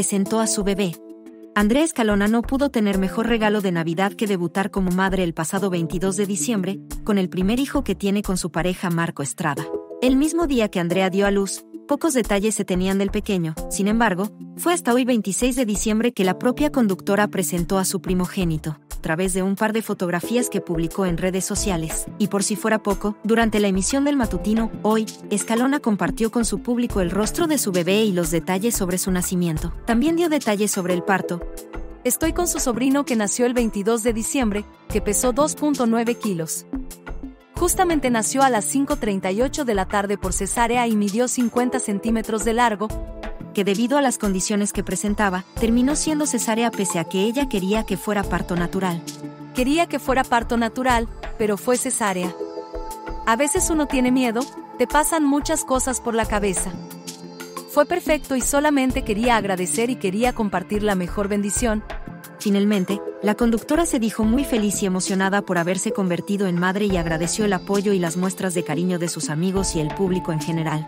presentó a su bebé. Andrea Escalona no pudo tener mejor regalo de Navidad que debutar como madre el pasado 22 de diciembre, con el primer hijo que tiene con su pareja Marco Estrada. El mismo día que Andrea dio a luz, pocos detalles se tenían del pequeño, sin embargo, fue hasta hoy 26 de diciembre que la propia conductora presentó a su primogénito través de un par de fotografías que publicó en redes sociales. Y por si fuera poco, durante la emisión del matutino, hoy, Escalona compartió con su público el rostro de su bebé y los detalles sobre su nacimiento. También dio detalles sobre el parto. Estoy con su sobrino que nació el 22 de diciembre, que pesó 2.9 kilos. Justamente nació a las 5.38 de la tarde por cesárea y midió 50 centímetros de largo, que debido a las condiciones que presentaba, terminó siendo cesárea pese a que ella quería que fuera parto natural. Quería que fuera parto natural, pero fue cesárea. A veces uno tiene miedo, te pasan muchas cosas por la cabeza. Fue perfecto y solamente quería agradecer y quería compartir la mejor bendición. Finalmente, la conductora se dijo muy feliz y emocionada por haberse convertido en madre y agradeció el apoyo y las muestras de cariño de sus amigos y el público en general.